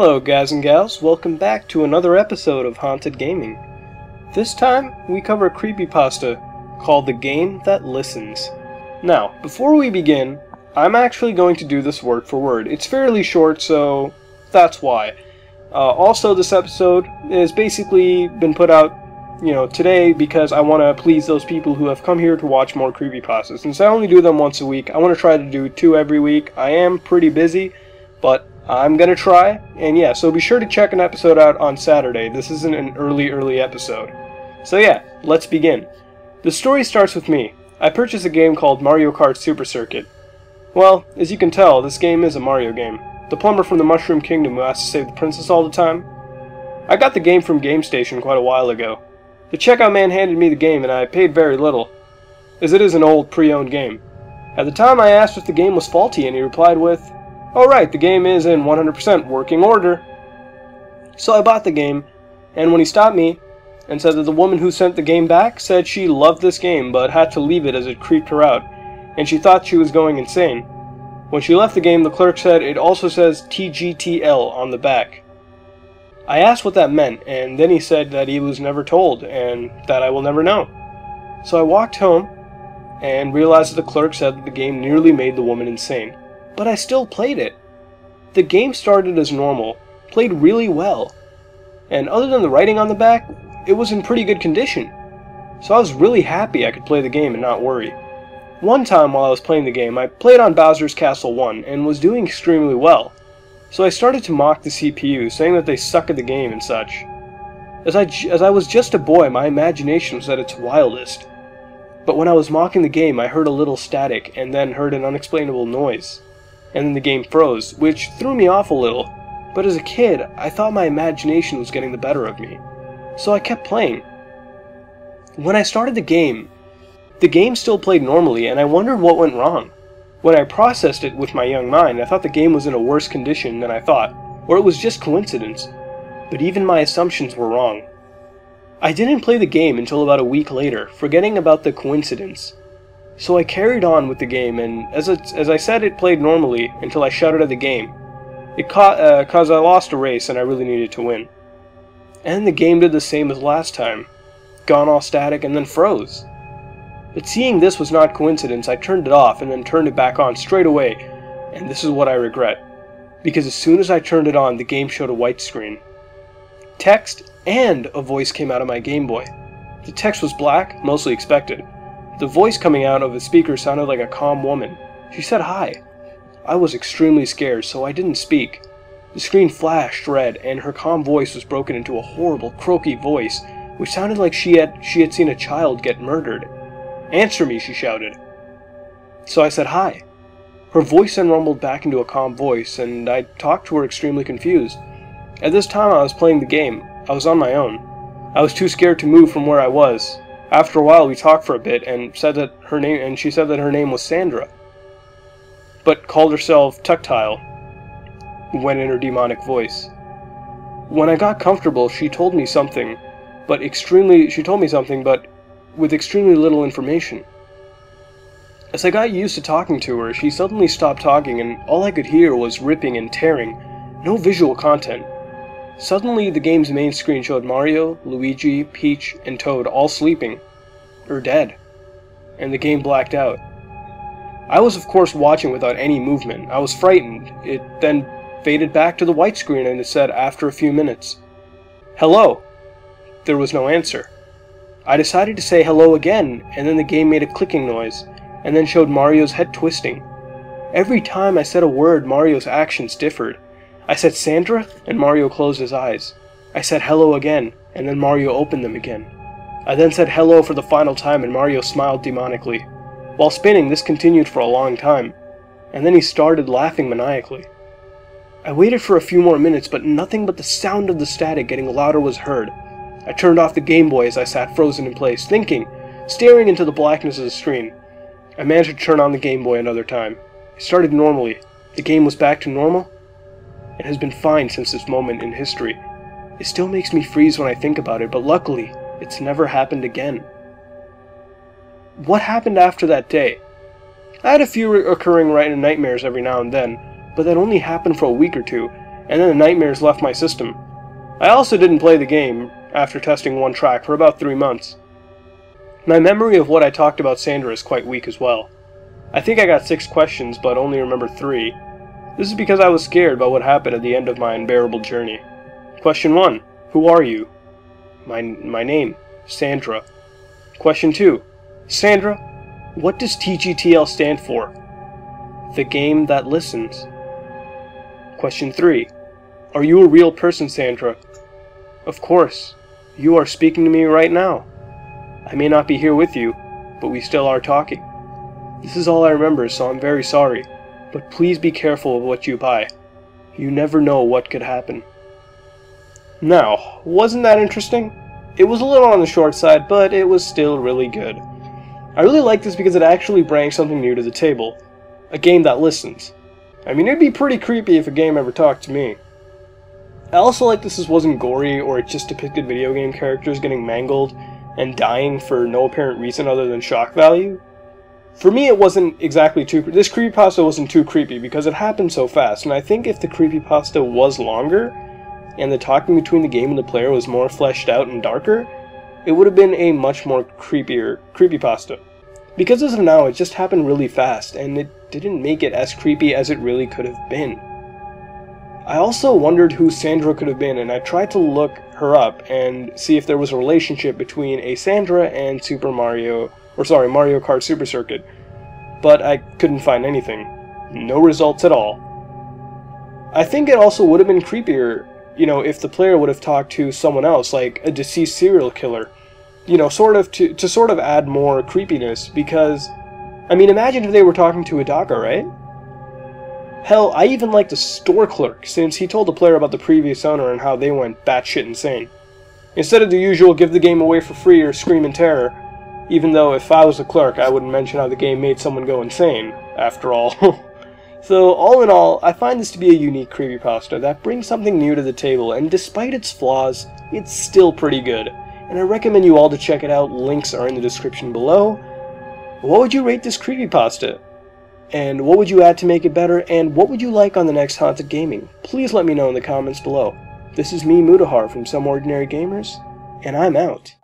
Hello, guys and gals. Welcome back to another episode of Haunted Gaming. This time, we cover a creepypasta called The Game That Listens. Now, before we begin, I'm actually going to do this word for word. It's fairly short, so that's why. Uh, also, this episode has basically been put out, you know, today because I want to please those people who have come here to watch more creepypastas. Since I only do them once a week, I want to try to do two every week. I am pretty busy, but I'm gonna try. And yeah, so be sure to check an episode out on Saturday. This isn't an early, early episode. So yeah, let's begin. The story starts with me. I purchased a game called Mario Kart Super Circuit. Well, as you can tell, this game is a Mario game. The plumber from the Mushroom Kingdom who has to save the princess all the time. I got the game from GameStation quite a while ago. The checkout man handed me the game and I paid very little, as it is an old pre-owned game. At the time I asked if the game was faulty and he replied with, Alright, the game is in 100% working order. So I bought the game, and when he stopped me and said that the woman who sent the game back said she loved this game but had to leave it as it creeped her out, and she thought she was going insane. When she left the game, the clerk said it also says TGTL on the back. I asked what that meant, and then he said that he was never told, and that I will never know. So I walked home, and realized that the clerk said that the game nearly made the woman insane. But I still played it. The game started as normal, played really well, and other than the writing on the back, it was in pretty good condition. So I was really happy I could play the game and not worry. One time while I was playing the game, I played on Bowser's Castle 1 and was doing extremely well. So I started to mock the CPU, saying that they suck at the game and such. As I, as I was just a boy, my imagination was at its wildest. But when I was mocking the game, I heard a little static and then heard an unexplainable noise. And then the game froze, which threw me off a little. But as a kid, I thought my imagination was getting the better of me. So I kept playing. When I started the game, the game still played normally, and I wondered what went wrong. When I processed it with my young mind, I thought the game was in a worse condition than I thought, or it was just coincidence. But even my assumptions were wrong. I didn't play the game until about a week later, forgetting about the coincidence. So I carried on with the game, and as, it, as I said, it played normally until I shouted at the game. It caught, uh, cause I lost a race and I really needed to win. And the game did the same as last time. Gone all static and then froze. But seeing this was not coincidence, I turned it off and then turned it back on straight away, and this is what I regret. Because as soon as I turned it on, the game showed a white screen. Text and a voice came out of my Game Boy. The text was black, mostly expected. The voice coming out of the speaker sounded like a calm woman. She said hi. I was extremely scared, so I didn't speak. The screen flashed red, and her calm voice was broken into a horrible, croaky voice, which sounded like she had she had seen a child get murdered. Answer me, she shouted. So I said hi. Her voice then rumbled back into a calm voice, and I talked to her extremely confused. At this time I was playing the game. I was on my own. I was too scared to move from where I was. After a while we talked for a bit and said that her name and she said that her name was Sandra. But called herself Tuctile when in her demonic voice. When I got comfortable, she told me something, but extremely she told me something but with extremely little information. As I got used to talking to her, she suddenly stopped talking and all I could hear was ripping and tearing, no visual content. Suddenly, the game's main screen showed Mario, Luigi, Peach, and Toad all sleeping, or dead, and the game blacked out. I was, of course, watching without any movement. I was frightened. It then faded back to the white screen and it said after a few minutes, Hello! There was no answer. I decided to say hello again, and then the game made a clicking noise, and then showed Mario's head twisting. Every time I said a word, Mario's actions differed. I said Sandra, and Mario closed his eyes. I said hello again, and then Mario opened them again. I then said hello for the final time, and Mario smiled demonically. While spinning, this continued for a long time, and then he started laughing maniacally. I waited for a few more minutes, but nothing but the sound of the static getting louder was heard. I turned off the Game Boy as I sat frozen in place, thinking, staring into the blackness of the screen. I managed to turn on the Game Boy another time. It started normally. The game was back to normal. It has been fine since this moment in history. It still makes me freeze when I think about it, but luckily, it's never happened again. What happened after that day? I had a few recurring right nightmares every now and then, but that only happened for a week or two, and then the nightmares left my system. I also didn't play the game after testing one track for about three months. My memory of what I talked about Sandra is quite weak as well. I think I got six questions, but only remember three. This is because I was scared by what happened at the end of my unbearable journey. Question 1. Who are you? My, my name, Sandra. Question 2. Sandra, what does TGTL stand for? The game that listens. Question 3. Are you a real person, Sandra? Of course. You are speaking to me right now. I may not be here with you, but we still are talking. This is all I remember, so I'm very sorry, but please be careful of what you buy. You never know what could happen. Now, wasn't that interesting? It was a little on the short side, but it was still really good. I really like this because it actually brings something new to the table. A game that listens. I mean, it'd be pretty creepy if a game ever talked to me. I also like this this wasn't gory or it just depicted video game characters getting mangled and dying for no apparent reason other than shock value. For me, it wasn't exactly too. This creepypasta wasn't too creepy because it happened so fast, and I think if the creepypasta was longer, and the talking between the game and the player was more fleshed out and darker, it would have been a much more creepier creepypasta. Because as of now, it just happened really fast, and it didn't make it as creepy as it really could have been. I also wondered who Sandra could have been, and I tried to look her up and see if there was a relationship between a Sandra and Super Mario, or sorry, Mario Kart Super Circuit, but I couldn't find anything. No results at all. I think it also would have been creepier you know, if the player would have talked to someone else, like a deceased serial killer, you know, sort of to, to sort of add more creepiness, because, I mean, imagine if they were talking to a Daka, right? Hell, I even liked the store clerk, since he told the player about the previous owner and how they went batshit insane. Instead of the usual give the game away for free or scream in terror, even though if I was a clerk, I wouldn't mention how the game made someone go insane, after all. So, all in all, I find this to be a unique creepypasta that brings something new to the table, and despite its flaws, it's still pretty good. And I recommend you all to check it out, links are in the description below. What would you rate this creepypasta? And what would you add to make it better, and what would you like on the next Haunted Gaming? Please let me know in the comments below. This is me, Mutahar, from Some Ordinary Gamers, and I'm out.